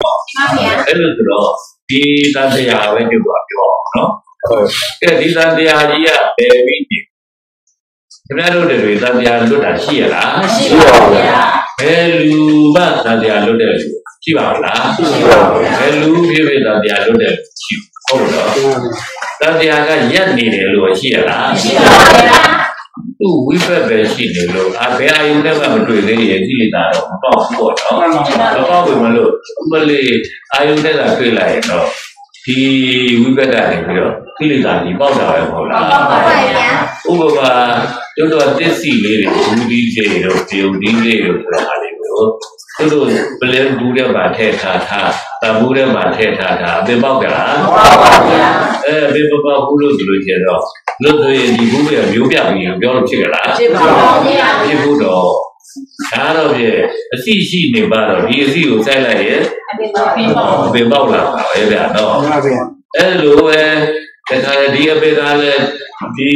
ဟုတ်ဗျာအဲ့လိုဆိုတော့ဒီတန်တရားပဲပြောပါပြောအောင်နော်အဲ့ဒီတန်တရားကြီးကဘယ်ပြီးနေခင်ဗျားတို့တွေတန်တရားလွတ်တာရှိရလားမရှိပါဘူးဗျာဘယ်လူမှတန်တရားလွတ်တဲ့လူရှိပါလားရှိပါဘူးဗျာဘယ်လူဖြစ်ဖြစ်တန်တရားလွတ်တဲ့လူရှိဟုတ်တော့တန်တရားကရက်နေတယ်လို့ရှိရလားရှိပါဘူးဗျာ သူ့ဝိဘက်ပဲရှိနေလို့အဘယ်အယုံနဲ့မှမတွေ့သေးရဲ့ဒီလိတာတော့မပေါ့ဘူးပေါ့နော်မပေါ့ဘူးမလို့မလေးအာယုံနဲ့သာတွေ့လိုက်ရင်တော့ဒီဝိဘက်ကနေပြီးတော့ဒီလိတာဒီပေါက်တာပဲမဟုတ်လားဟုတ်ပါဗျာဥပမာတို့တော့တစ်စီလေးတွေဘူးဒီကျေတို့ပြုံဒီလေးတို့ဆိုတာဟာလေးကိုတို့တို့ပလဲဘူးတဲ့မှာထည့်ထားထားတဘူးတဲ့မှာထည့်ထားထားအပင်ပေါက်ကြလားဟုတ်ပါဗျာအဲအပင်ပေါက်ဘူးလို့ဆိုလို့ကျတော့ လို့ဆိုရင်ဒီဘူးကမျိုးပြပြီးပြောလို့ဖြစ်ကြလားရှိပါဘူးဗျာဖြစ်ဖို့တော့ဒါတော့ပြအစီရှိနေပါတော့ဒီအစီကိုစိုက်လိုက်ရဲ့အပြင်မှာပြင်ပါအပင်ပေါက်လာပါပဲဗျာနော်မှန်ပါဗျာအဲ့လိုပဲတခါလေဒီအပေကလည်းဒီ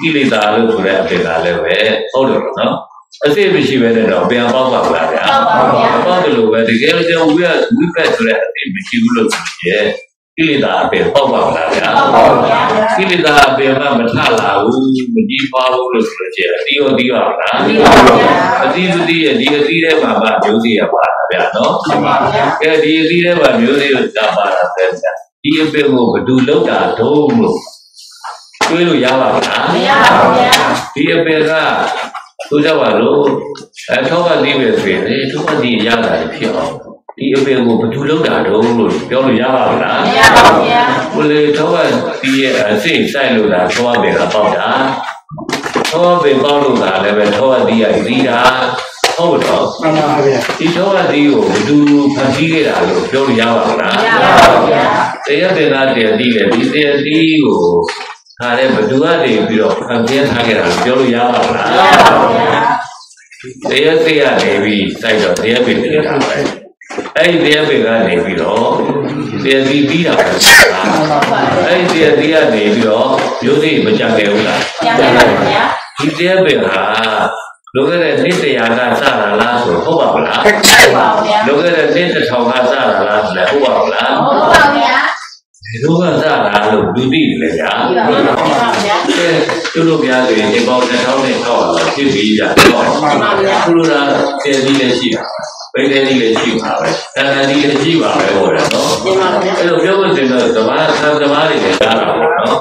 ကိလေသာလို့ဆိုတဲ့အပေကလည်းပဲဟုတ်တယ်နော်အစစ်မရှိပဲနဲ့တော့ပြန်ပေါက်ပါလားဗျာဟုတ်ပါဗျာပေါက်တယ်လို့ပဲတကယ်လို့ဝိရဝိပက်ဆိုတဲ့အပေမရှိဘူးလို့ဆိုရင် ကိလေသာအပေပေါက်ပါလားဗျာဟုတ်ပါဗျာကိလေသာအပေမှမထလာဘူးမကြည့်ပါဘူးလို့ဆိုလို့ချင်းအတိရောတိရောလားဒီပါဗျာအတိမတိရဲ့ဒီအတိထဲမှာမှမျိုးစေ့ရပါလားဗျာနော်ဟုတ်ပါဗျာကဲဒီအတိထဲမှာမျိုးစေ့ကိုတာပါတာပဲဗျာဒီအပေကိုဘယ်သူလောက်တာဒုံးလို့တွေးလို့ရပါမလားမရပါဘူးဗျာဒီအပေကသူကြပါလို့အထောက်ကလေးပဲဆိုရင်လေသူကဒီရတာဖြစ်အောင် ဒီအပေကိုဘယ်သူလောက်တာဒုံးလို့ပြောလို့ရပါမလားမရပါဘူးဗျာဘယ်လေထောက်ကဒီရဲ့အစိတ်ဆိုင်လို့တာထောကပေကပေါက်တာထောကပေပေါက်လို့တာလည်းပဲထောကဒီရဒီတာဟုတ်တော့မှန်ပါဗျာဒီထောကဒီကိုဘယ်သူဖန်တီးခဲ့တာလို့ပြောလို့ရပါမလားမရပါဘူးဗျာတရားတင်တာတရားတီးလေဒီတရားတီးကိုခါတဲ့ဘယ်သူကနေပြီးတော့ဖန်ပြင်းထားခဲ့တာလို့ပြောလို့ရပါမလားမရပါဘူးဗျာတရားသိရနေပြီးစိုက်တော့တရားပင်ဖြစ်တာပဲ အဲ့ဒီတရားပင်ကနေပြီးတော့တရားတီးပြီးတာပဲလားဟုတ်ပါဗျာအဲ့ဒီတရားတီးကနေပြီးတော့မျိုးစိမကြံခဲ့ဘူးလားကျန်ပါဗျာဒီတရားပင်ဟာလောကရဲ့နှစ်တရားကစတာလားဆိုဟုတ်ပါမလားဟုတ်ပါဗျာလောကရဲ့နှစ်တစ်ထောင်ကစတာလားဆိုလည်းဟုတ်ပါမလားဟုတ်ပါဗျာ ဒီလောကစတာလို့လူသိတယ်လေဗျာဟုတ်ပါဗျာအဲသူတို့များဆိုရင်ဒီပေါင်း2000နဲ့ထောက်လာဖြစ်ပြီးကြတော့မှန်ပါဗျာသူတို့ကတည်ပြီးလည်းရှိတာပဲဘယ်တည်းလည်းရှိပါပဲတန်တန်ကြီးလည်းရှိပါပဲဟောတယ်နော်ဒီမှာဗျာအဲ့လိုပြောလို့တင်တော့သမားသံသမားတွေလည်းကြားတာပေါ့နော်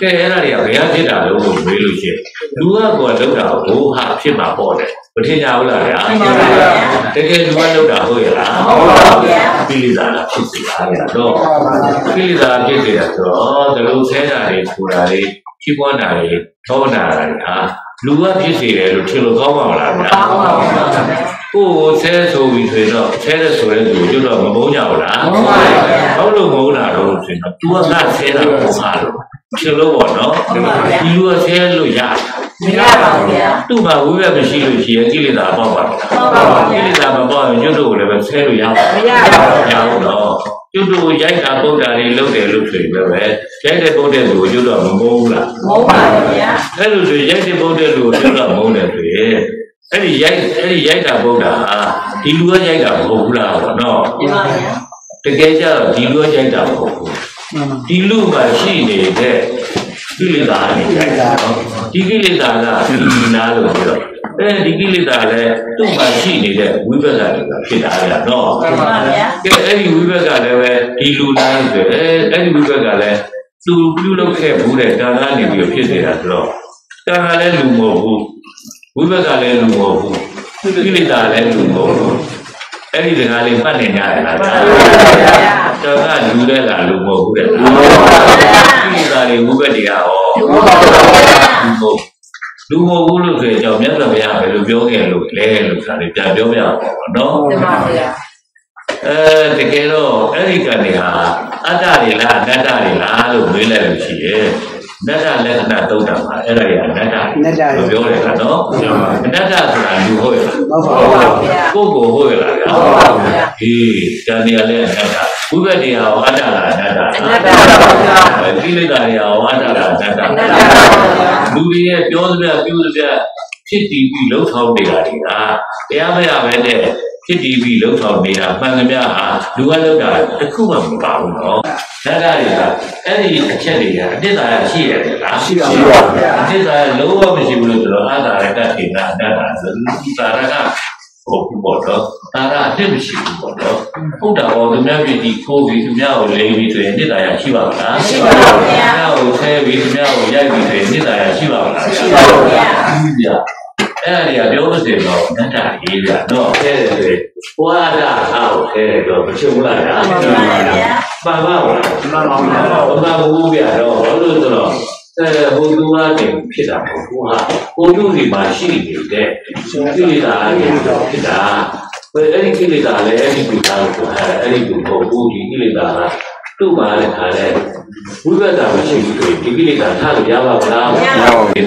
ကဲအဲ့ဒါတွေကဘယ်ဟာဖြစ်တာလို့မေးလို့ရှိရင်လူကကိုယ်လောက်တာဘိုးဟာဖြစ်မှာပေါ့တယ်မထင်ကြဘူးလားဗျာမှန်ပါဗျာတကယ်လူကလောက်တာဟုတ်ရဲ့လားဟုတ်ပါဗျာကိလေသာလားဖြစ်စီတာလေတော့ကိလေသာဖြစ်စီတာဆိုတော့ဒီလိုဆဲတာတွေထူတာတွေဖြစ်ပွားတာတွေထောတာတွေဟာလူကဖြစ်စီတယ်လို့ထင်လို့ကောင်းပါမလားဗျာဟုတ်ပါဗျာကိုယ်ကိုဆဲဆိုပြီးဆိုရင်တော့ဆဲတဲ့ဆိုတဲ့သူကျွတ်တော့မမုန်းကြဘူးလားဟုတ်ပါဗျာဟုတ်လို့မုန်းတာတော့ဆိုရင်တော့ तू ကငါဆဲတာပုံမှားလို့ ထင်လို့ပေါ့နော်ဟုတ်ပါဗျာဒီလူကဆဲလို့ရမရပါဘူးဗျာသူ့မှာဝိဘက်မရှိလို့ရှိရင်ကိလေသာပေါက်ပါမလားဟုတ်ပါဗျာကိလေသာမပေါက်ရင်ကျွတ်တို့ကိုလည်းပဲဆဲလို့ရပါမရပါဘူးရဘူးတော့ကျွတ်တို့ရိုက်တာပုတ်တာတွေလုပ်တယ်လို့ဆိုရင်လည်းပဲရိုက်တဲ့ပုတ်တဲ့လူကိုကျွတ်တော့မမုန်းဘူးလားမဟုတ်ပါဘူးဗျာအဲ့လိုဆိုရိုက်တဲ့ပုတ်တဲ့လူကိုကျွတ်တော့မုန်းတယ်ဆိုရင်အဲ့ဒီရိုက်အဲ့ဒီရိုက်တာပုတ်တာဟာဒီလူကရိုက်တာမဟုတ်ဘူးလားပေါ့နော်ဒီမှာဗျာတကယ်ကြတော့ဒီလူကရိုက်တာမဟုတ်ဘူးမှန်ပါ ဒီလူမှာရှိနေတဲ့ကိလေသာတွေရိုက်တာနော်ဒီကိလေသာကဒီနာလို့ပြောတော့အဲဒီကိလေသာလည်းသူ့မှာရှိနေတဲ့ဝိပဿနာတွေကဖြစ်တာလေနော်ဒီမှာဗျာကဲအဲ့ဒီဝိဘက်ကလည်းပဲဒီလူလားဆိုအဲအဲ့ဒီဝိဘက်ကလည်းသူပြုလုပ်ခဲ့ဘူးတဲ့ကာကနေပြီးဖြစ်နေတာဆိုတော့ကာကလည်းလူမဟုတ်ဘူးဝိဘက်ကလည်းလူမဟုတ်ဘူးကိလေသာလည်းလူမဟုတ်ဘူးအဲ့ဒီစကားလေးမှတ်နေကြရလား ကာကလူတဲ့လားလူမဟုတ်ဘူးတဲ့ကိလေသာတွေဝိဘက်တွေကဟောလူမဟုတ်လူမဟုတ်ဘူးလို့ဆိုရင်ကြောင့်မြတ်စွာဘုရားဘယ်လိုပြောခဲ့လို့လဲလို့ဆိုတာလေးပြန်ပြောပြအောင်ပေါ့နော်ဒီမှာဗျာအဲတကယ်တော့အဲ့ဒီကံတွေဟာအတ္တတွေလားအနတ္တတွေလားလို့မေးလိုက်လို့ရှိရဲ့နတ္တလက္ခဏာတုတ်တာမှာအဲ့ဒါတွေကအနတ္တနတ်တာလို့ပြောတယ်ကနော်အနတ္တဆိုတာလူဟုတ်ရဲ့လားဟုတ်ပါဟုတ်ဘူးပါဗျာကိုယ်ကိုဟုတ်ရဲ့လားဗျာဟုတ်ပါဗျာဟေးကံတွေလည်းအနတ္တ ဝိပဿနာဟောအတ္တလားအနတ္တအနတ္တပါဗျာကိလေသာတွေဟောအတ္တလားအနတ္တအနတ္တပါဗျာလူတွေရဲ့ပြောစပြပြုစပြဖြစ်တည်ပြီးလှုပ်ဆောင်နေတာတွေကတရားမရပဲနဲ့ဖြစ်တည်ပြီးလှုပ်ဆောင်နေတာမှန်သမျှဟာလူကလှုပ်တာတစ်ခုမှမပါဘူးနော်ဓာတ်ဓာတ်တွေကအဲ့ဒီအချက်တွေကအတ္တသာရရှိရတယ်လားရှိပါဘူးဗျာအတ္တသာရလုံးဝမရှိဘူးလို့ဆိုတော့အာသာရကတိနာအတ္တသာဆိုသာရကဟုတ်ဘူးပေါ့နော်သာရအတ္တမရှိဘူးပေါ့နော် ဟုတ်တာပေါ့သူများပြည်ဒီခိုးပြီးသူများကိုလိမ်ပြီးဆိုရင်အတ္တသာရရှိပါမလားရှိပါဘူးဗျာသူများကိုဆဲပြီးသူများကိုရိုက်ပြီးဆိုရင်အတ္တသာရရှိပါမလားရှိပါဘူးဗျာကြီးဗျာအဲ့ဒါတွေကပြောလို့ဆိုရင်တော့အတ္တရေးဗျာတော့ဆဲတယ်ဆိုရင်ဘွာဒဟာကိုဆဲတယ်တော့မချုပ်ဘူးလားဗျာရှိပါဘူးဗျာပါပါလားမှန်ပါဗျာဘာမှမဟုတ်ဗျာတော့ဘာလို့လဲဆိုတော့အဲဟိုသူကနေဖြစ်တာမဟုတ်ဘူးဟာကိုလူတွေမှာရှိနေတဲ့ကိလေသာတွေဖြစ်တာဘယ်အဲ့ဒီ ကိလေသာလဲအဲ့ဒီကိလေသာကိုအဲအဲ့ဒီကိုပုံဘူးဒီကိလေသာကသူ့မှာလည်းခါလဲဝိပဿနာမရှိဘူးဆိုရင်ဒီကိလေသာထားလို့ရပါမလား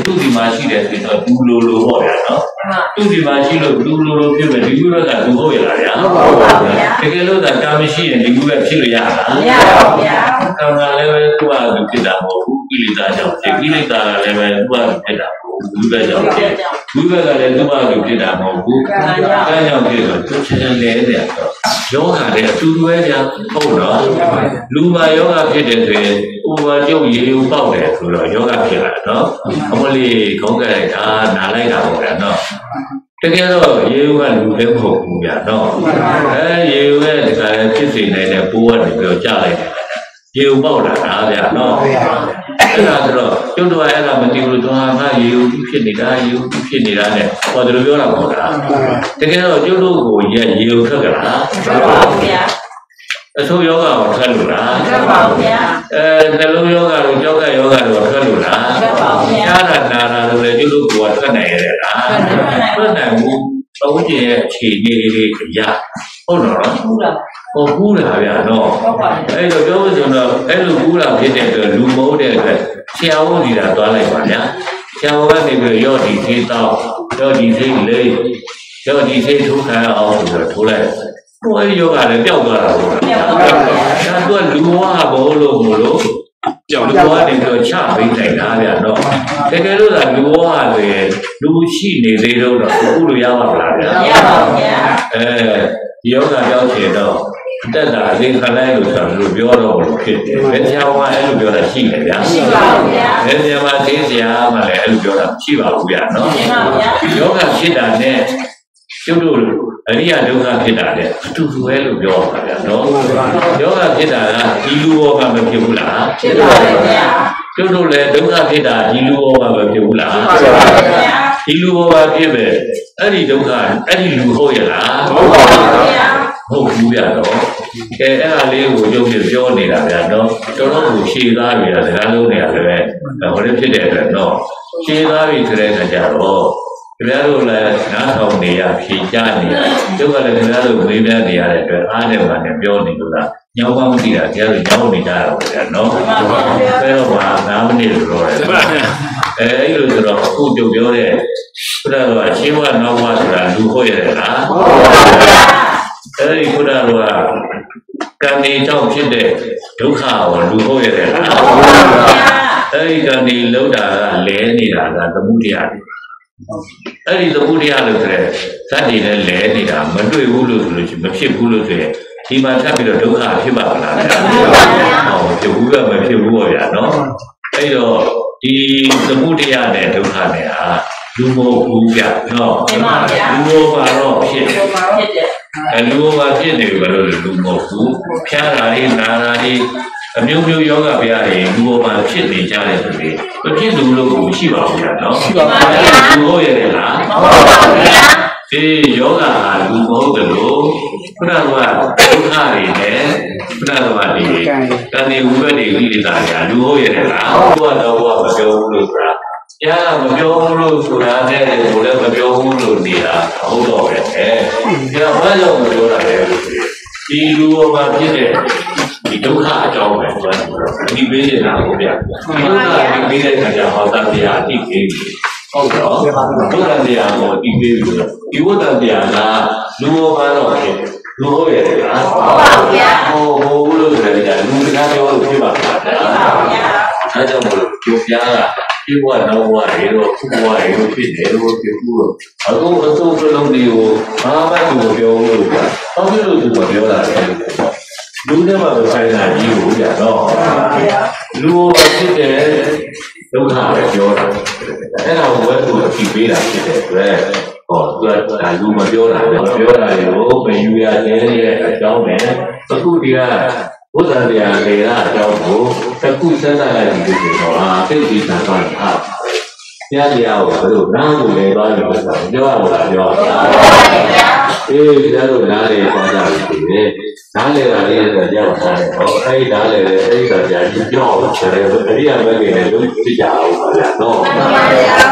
သူ့ဒီမှာရှိတဲ့ဆိုတော့ဘူးလိုလိုပေါ့ဗျာနော်သူ့ဒီမှာရှိလို့ဘူးလိုလိုဖြစ်မယ်ဒီဝိပဿနာသူဟုတ်ရလားဗျာတကယ်လို့သာတာမရှိရင်ဒီကူပဲဖြစ်လို့ရလားမရပါဘူးဗျာကံကလည်းပဲသူ့ဟာသူဖြစ်တာမဟုတ်ဘူးကိလေသာကြောင့်ဖြစ်ကိလေသာကလည်းပဲသူ့ဟာသူဖြစ်တာ မဟုတ်ဘူးဝိဘက်ကြောင့်ဖြစ်ဝိဘက်ကလည်းသူ့ဟာသူဖြစ်တာမဟုတ်ဘူးကံကြောင့်ဖြစ်တော့သူချက်ချက်လဲနေတော့ယောဂလည်းအတူတူပဲကြာဟုတ်တော့လူမှာယောဂဖြစ်တယ်ဆိုရင်ဥပါကျုပ်ရေဦးပေါက်တယ်ဆိုတော့ယောဂဖြစ်လာတော့အမလေးခေါင်းကလိုက်တာနားလိုက်တာပေါ့ဗျာနော်တကယ်တော့ရေဦးကလူလည်းမဟုတ်ဘူးဗျာနော်အဲရေဦးရဲ့ဒီကလည်းဖြစ်စေနိုင်တဲ့ပိုးကနေပြောကြလိုက်တယ် ရေဦးပေါက်လာတာဗျာနော်အဲ့ဒါဆိုတော့ကျွတ်တော့အဲ့ဒါမသိဘူးတော့ငါရေဦးဖြစ်နေတာရေဦးဖြစ်နေတာနဲ့ဟောဒီလိုပြောတာပေါ့လားတကယ်တော့ကျွတ်တို့ကိုရေရေဦးထွက်ကြလားရှိပါဘူးဗျာအဆိုးယောဂကိုထွက်လို့လားရှိပါဘူးဗျာအဲနှလုံးယောဂတို့ကြောက်ကယောဂတို့ထွက်လို့လားထွက်ပါဘူးဗျာရှားတာနာတာလို့လေကျွတ်တို့ကထွက်နိုင်ရတယ်လားထွက်နိုင်ဘူး တော့ကျင်ရဲ့အခြေအနေလေးအရာဟုတ်တော့နော်ဟုတ်လားဟောကူးတာဗျာနော်ဟုတ်ပါဘူးအဲ့တော့ပြောလို့ဆိုတော့အဲ့လိုကူးတာဖြစ်တဲ့အတွက်လူမဟုတ်တဲ့အတွက်ဆရာဝန်ကြီးတာသွားလိုက်ပါဗျာဆရာဝန်ကနေပြီးရော့ဒီသေးတော့ရော့ဒီသေးလေးရော့ဒီသေးထိုးခံအောင်ဆိုတော့ထိုးလိုက်ဟိုအဲ့ဒီယောဂလည်းပျောက်သွားတာဟုတ်လားပြောပါဘူးဗျာဒါကလူဝါဘောလို့မလို့ ကြောက်လူဝါနေတော့ချပေးနိုင်တာဗျာနော်တကယ်လို့သာလူဝါဆိုရင်လူရှိနေသေးတော့တော့ခုလိုရပါမလားဗျာမရပါဘူးဗျာအဲဒီယောဂကြောက်ချင်တော့တက်တာသင်္ခါလိုက်လို့ဆိုတော့ပြောတော့လို့ဖြစ်တယ်ဘယ်ဆရာကအဲ့လိုပြောတာရှိတယ်ဗျာရှိပါဘူးဗျာဘယ်ဆရာမသိဆရာမှလည်းအဲ့လိုပြောတာရှိပါဘူးဗျာနော်ရှိပါဗျာယောဂဖြစ်တာနဲ့ ကျုပ်တို့အရိယဒုက္ခဖြစ်တာနဲ့အတူတူပဲလို့ပြောပါဗျာနော်ယောဂဖြစ်တာကဒီလူဘောကမဖြစ်ဘူးလားဖြစ်ပါဘူးဗျာကျုပ်တို့လည်းဒုက္ခဖြစ်တာဒီလူဘောကမဖြစ်ဘူးလားဖြစ်ပါဘူးဗျာဒီလူဘောကဖြစ်ပဲအဲ့ဒီဒုက္ခအဲ့ဒီလူဟုတ်ရလားဟုတ်ပါဘူးဗျာဟုတ်ဘူးဗျာတော့ကဲအဲ့ဒါလေးကိုရုပ်ပြပြောနေတာဗျာနော်တော်တော်ကိုရှည်သားပြီလားစကားလုံးတွေကလည်းဟိုလေးဖြစ်တဲ့အတွက်နော်ရှည်သားပြီဆိုတဲ့အခါကျတော့ ခင်ဗျားတို့လည်းနားထောင်နေရဖြေကြနေရကျုပ်ကလည်းခင်ဗျားတို့ဝေးပြနေရတဲ့အတွက်အားနဲ့ပါနဲ့ပြောနေလို့လားညောင်းပါမသိတာခင်ဗျားတို့ညောင်းနေကြတာပေါ့ဗျာနော်ဘယ်တော့မှ9မိနစ်လို့ပြောတယ်အဲအဲ့လိုဆိုတော့အခုကျုပ်ပြောတဲ့ဘုရားတော်ကရှင်းဝနောက်ဝဆိုတာလူဟုတ်ရတယ်လားဟုတ်ပါဘူးဗျာအဲ့ဒီဘုရားတော်ကကံဒီကြောင့်ဖြစ်တဲ့ဒုက္ခကိုလူဟုတ်ရတယ်လားဟုတ်ပါဘူးဗျာအဲ့ဒီကံဒီလုံးတာကလဲနေတာကသမှုတရား အဲ့ဒီသမှုတရားလို့ဆိုရဲဇတ်တွေနဲ့လဲနေတာမတွေ့ဘူးလို့ဆိုလို့ရှိရင်မဖြစ်ဘူးလို့ဆိုရင်ဒီမှာထပ်ပြီးတော့ဒုက္ခဖြစ်ပါမလားဗျာဟောဖြစ်ဘူးကမဖြစ်ဘူးပေါ့ဗျာနော်အဲ့တော့ဒီသမှုတရားနဲ့ဒုက္ခနဲ့ဟာလူမဟုတ်ဘူးဗျာနော်ဖြစ်ပါဗျာလူဘောပါတော့ဖြစ်တယ်ဖြစ်တယ်အလူဘာဖြစ်နေဘယ်လိုလူမဟုတ်ဘူးဖျားတာလေးနာတာလေး အမျိုးမျိုးယောဂဗျာတွေလူဘောမှာဖြစ်နေကြတဲ့သူတွေမဖြစ်လူလို့ကိုရှိပါဘူးနော်ရှိပါဘူးဗျာလူဟုတ်ရတယ်လားဟုတ်ပါဘူးဗျာဒီယောဂဟာလူမဟုတ်တယ်လို့ခုနကဒုက္ခတွေနဲ့ခုနကဒီတန်နေဝိဘက်တွေလိလိတာတွေလူဟုတ်ရတယ်လားဘုရားတော်ဘုရားမပြောဘူးလို့ဆိုတာတရားမပြောဘူးလို့ဆိုတာနဲ့ဘုရားမပြောဘူးလို့နေတာဟုတ်တော့ပဲအဲဒါဘာကြောင့်မပြောတာလဲလို့ဆိုရင်ဒီလူဘောမှာဖြစ်တဲ့ ဒီဒုက္ခအကြောင်းပဲဆိုတော့ဒီပေးနေတာဟုတ်ဗျာဒီဒုက္ခဒီပေးတဲ့ခါကျဟောတာတရားအတိပေးပြီဟုတ်တော့ဒုက္ခတရားကိုအတိပေးပြီဆိုတော့ဒီဝတ္တတရားကလူဘောမှာတော့ဖြစ်လူဟုတ်ရတယ်လားဟုတ်ပါဘူးဗျာဟိုဟိုလို့ဆိုတဲ့လူတကားပြောလို့ဖြစ်ပါလားဖြစ်ပါဘူးဗျာအဲကြောင့်မလို့ကျိုးပြားကဒီဘဝနောက်ဘဝတွေတော့ခုဘဝတွေတော့ဖြစ်တယ်လို့ပြောလို့အခုအစိုးစလုံးတွေကိုဘာမှသူမပြောလို့ကြာဘာဖြစ်လို့သူမပြောတာလဲ လူတွေမှာဆိုင်တာကြီးကိုကြာတော့လူဖြစ်တယ်ဒုက္ခပဲပြောတာအဲ့ဒါကိုဝတ်သူအကြည့်ပေးတာဖြစ်တဲ့အတွက်ဟောသူကဒါလူမပြောတာပဲပြောတာတွေကိုမယူရတဲ့ရဲ့အကြောင်းနဲ့အခုဒီကဘုရားတရားလေရာအကြောင်းကိုတစ်ခုစဉ်းစားလိုက်ပြီးတော့ဟာသိသိသာသာဟာ တရားတရားကိုဘယ်လိုနားကိုလဲသွားလို့ဆိုတာပြောရမှာပြောရမှာအေးဒါတို့နားလေသွားကြပြီလေနားလေတာလေးဆိုကြောက်တာဟောအဲ့ဒီနားလေလေအဲ့ဒီတော့ကြာကြီးပြောအောင်ဆိုတယ်အရိယာမဂ္ဂင်နဲ့လုံးသိကြအောင်ပါဗျာနော်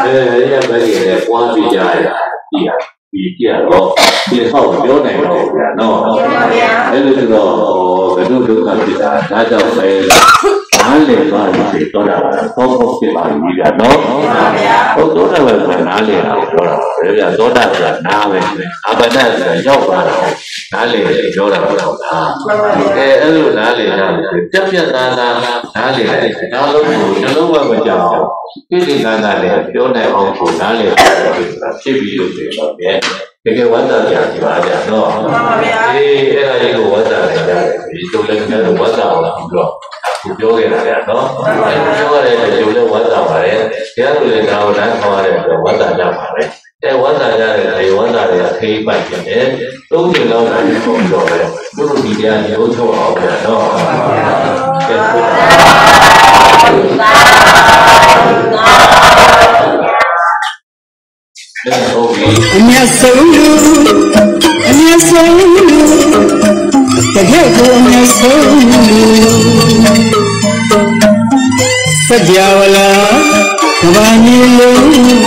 အဲအရိယာမဂ္ဂင်နဲ့ပွားပြီးကြရတာဒီဟာဒီကြရတော့ဒီဟောပြောနိုင်တော့ဗျာနော်အဲ့လိုဆိုတော့ဘယ်လိုဒုက္ခဖြစ်တာဒါကြောင့်ပဲ နားလေသွားပြီးတော့တာတော့ဟုတ်ဖြစ်ပါပြီဗျာနော်ဟုတ်တော့တယ်ကနားလေတာကိုပြောတာပဲဗျာသောတာဆိုတာနားပဲအာပဒဆိုတာရောက်သွားတာနားလေပြောတာဟုတ်လားအဲအဲ့လိုနားလေတာပြက်ပြက်သားသားနားလေတယ်နားလုံးကိုနှလုံးမမကြောက်ပြည့်စုံသားသားလည်းပြောနိုင်အောင်ကိုနားလေတာဖြစ်ပြီးလို့ပြောတော့ဗျာ တကယ်ဝမ်းသာကြပါဗျာနော်မှန်ပါဗျာအေးအဲ့ဒါလေးကိုဝမ်းသာနေကြတယ်ဒီတို့လည်းကျွန်တော်ဝမ်းသာအောင်ပြီးတော့အခုပြောခဲ့တာဗျာနော်အဲ့ပြောရတဲ့ကျိုးလည်းဝမ်းသာပါတယ်တရားလိုလည်းဒါကိုလမ်းခေါ်ရတဲ့အတွက်ဝမ်းသာကြပါတယ်အဲဝမ်းသာကြတဲ့အဲဝမ်းသာတွေကခေးပိုက်ဖြစ်တယ်သုံးချိန်လောက်တိုင်းပုံတော့တယ်သူတို့ဒီတရားရုပ်ထုတ်အောင်ဗျာနော်ကဲဟုတ်ပြီ အမျက်ဆုံးလူအမျက်ဆုံးလူတကယ်ကိုအမျက်ဆုံးလူစကြဝဠာကဘာမျိုးလုံး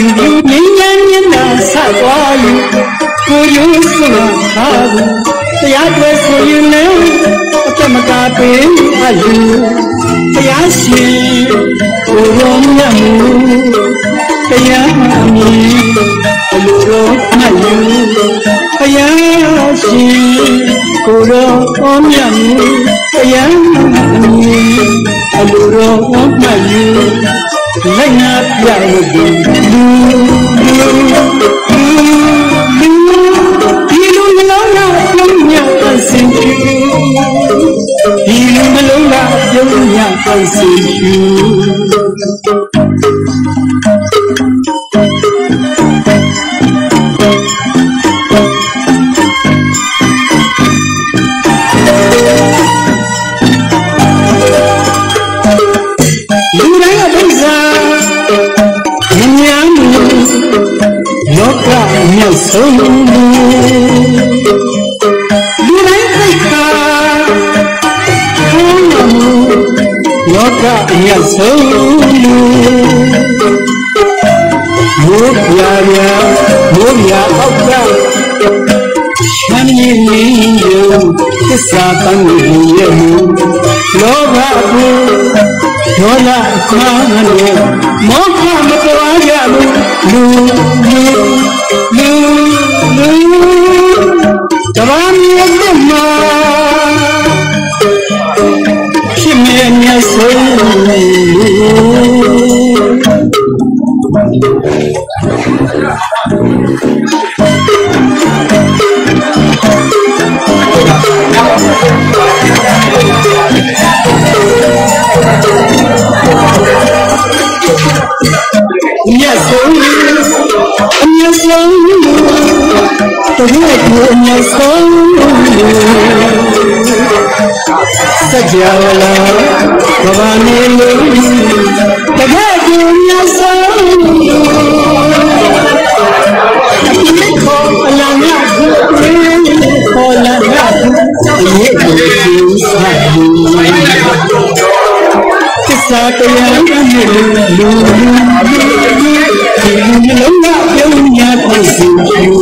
တွေကဖြူဖြူငြိမ်းချမ်းမြတ်တာဆက်သွားယူကိုရုံးစွာထားဘူးတရားတွေ့ဆိုရင်လည်းအတမကပင်အလူတရားရှင်ကိုရုံးမြတ်မှုတရားမှအမြင်အလိုတော်မှတ်ယူတရားရှင်ကိုရောအောမြတ်မှုတရားမှအမြင်အလိုတော်မှတ်ယူ လက်နာပြလို့လူလူလူဒီလူမလုံးကပြုံးမြတ်စင်ဖြူဒီလူမလုံးကပြုံးမြတ်စင်ဖြူ လောကအမြတ်ဆုံးလူမိုးပြာပြာမိုးပြာအောက်ကချမ်းမြေနေယုံသစ္စာတန်ကိုရဲ့မူလောဘကိုဒေါသမာနဲ့မောဟမတွားကြဘူးလူလူလူလူတဘာမြေတမ မြတ်ဆုံးလူမြတ်ဆုံးလူအမြတ်ဆုံးလူတက Kavanelim Kada dünya sanıyor Kolana Kolana Yedim sanıyor Kisat yanım Kimin yola dünya kızıyor